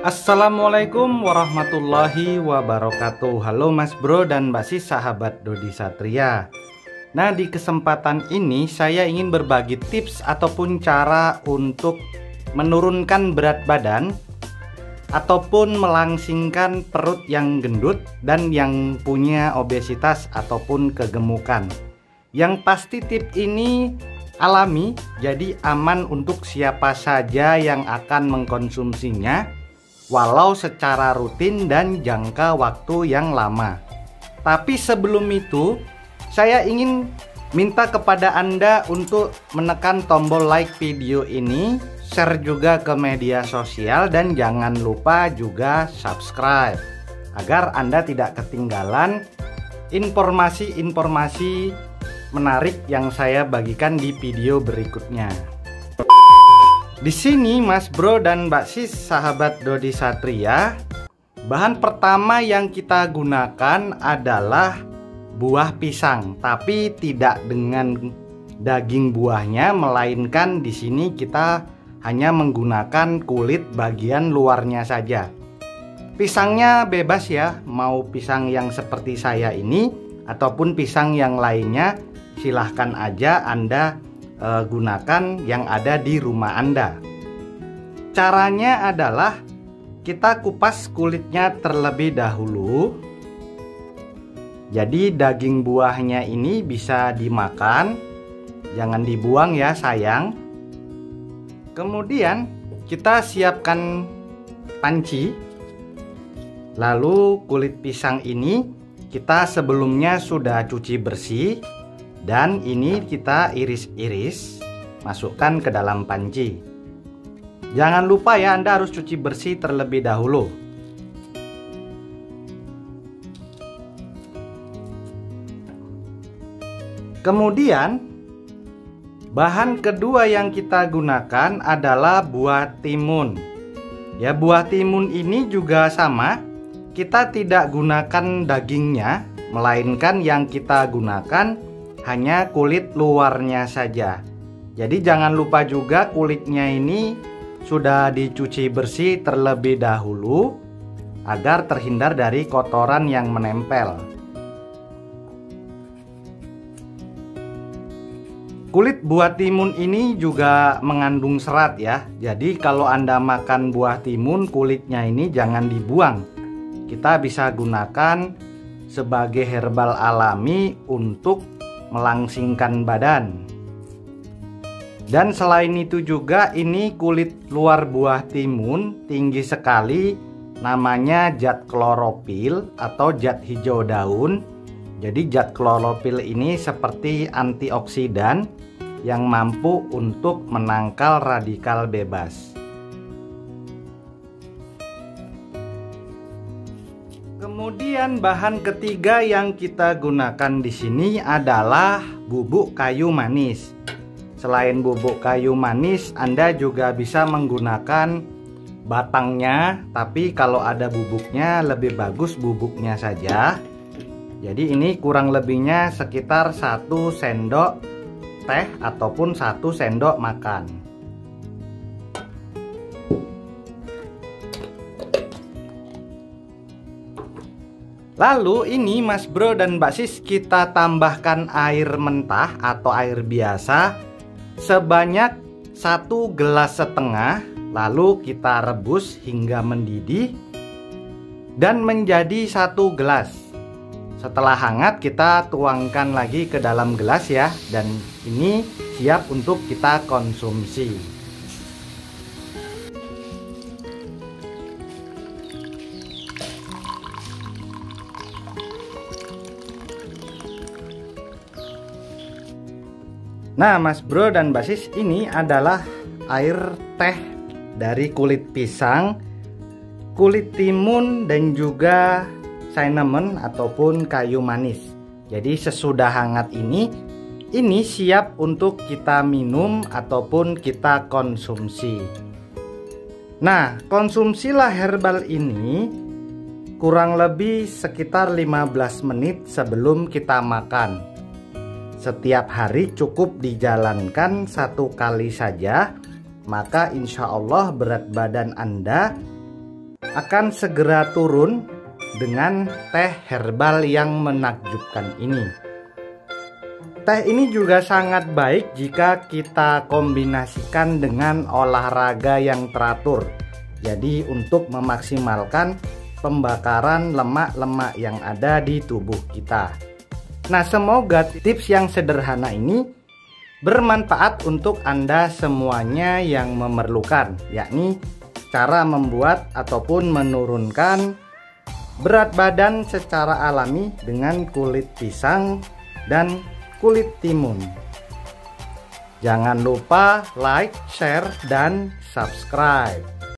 Assalamualaikum warahmatullahi wabarakatuh. Halo mas bro dan mbak sis sahabat Dodi Satria. Nah di kesempatan ini saya ingin berbagi tips ataupun cara untuk menurunkan berat badan Ataupun melangsingkan perut yang gendut dan yang punya obesitas ataupun kegemukan Yang pasti tips ini alami jadi aman untuk siapa saja yang akan mengkonsumsinya walau secara rutin dan jangka waktu yang lama. Tapi sebelum itu, saya ingin minta kepada Anda untuk menekan tombol like video ini, share juga ke media sosial dan jangan lupa juga subscribe agar Anda tidak ketinggalan informasi-informasi menarik yang saya bagikan di video berikutnya. Di sini Mas Bro dan Mbak Sis sahabat Dodi Satria Bahan pertama yang kita gunakan adalah buah pisang Tapi tidak dengan daging buahnya Melainkan di sini kita hanya menggunakan kulit bagian luarnya saja Pisangnya bebas ya Mau pisang yang seperti saya ini Ataupun pisang yang lainnya Silahkan aja Anda uh, gunakan yang ada di rumah Anda. Caranya adalah kita kupas kulitnya terlebih dahulu. Jadi daging buahnya ini bisa dimakan, jangan dibuang ya sayang. Kemudian kita siapkan panci. Lalu kulit pisang ini kita sebelumnya sudah cuci bersih dan ini kita iris-iris masukkan ke dalam panci. Jangan lupa ya Anda harus cuci bersih terlebih dahulu. Kemudian bahan kedua yang kita gunakan adalah buah timun. Ya buah timun ini juga sama. Kita tidak gunakan dagingnya melainkan yang kita gunakan hanya kulit luarnya saja. Jadi jangan lupa juga kulitnya ini sudah dicuci bersih terlebih dahulu agar terhindar dari kotoran yang menempel. Kulit buah timun ini juga mengandung serat ya. Jadi kalau Anda makan buah timun kulitnya ini jangan dibuang. Kita bisa gunakan sebagai herbal alami untuk melangsingkan badan. Dan selain itu juga ini kulit luar buah timun tinggi sekali namanya zat klorofil atau zat hijau daun. Jadi zat klorofil ini seperti antioksidan yang mampu untuk menangkal radikal bebas. Kemudian bahan ketiga yang kita gunakan di sini adalah bubuk kayu manis. Selain bubuk kayu manis, Anda juga bisa menggunakan batangnya, tapi kalau ada bubuknya lebih bagus bubuknya saja. Jadi ini kurang lebihnya sekitar satu sendok teh ataupun satu sendok makan. Lalu ini mas bro dan mbak sis kita tambahkan air mentah atau air biasa sebanyak satu gelas setengah lalu kita rebus hingga mendidih dan menjadi satu gelas. Setelah hangat kita tuangkan lagi ke dalam gelas ya dan ini siap untuk kita konsumsi Nah mas bro dan basis ini adalah air teh dari kulit pisang Kulit timun dan juga cinnamon ataupun kayu manis. Jadi sesudah hangat ini Ini siap untuk kita minum ataupun kita konsumsi. Nah konsumsilah herbal ini Kurang lebih sekitar 15 menit sebelum kita makan setiap hari cukup dijalankan satu kali saja, maka insya Allah berat badan Anda akan segera turun dengan teh herbal yang menakjubkan ini. Teh ini juga sangat baik jika kita kombinasikan dengan olahraga yang teratur. Jadi untuk memaksimalkan pembakaran lemak-lemak yang ada di tubuh kita. Nah, semoga tips yang sederhana ini bermanfaat untuk Anda semuanya yang memerlukan, yakni cara membuat ataupun menurunkan berat badan secara alami dengan kulit pisang dan kulit timun. Jangan lupa like, share, dan subscribe.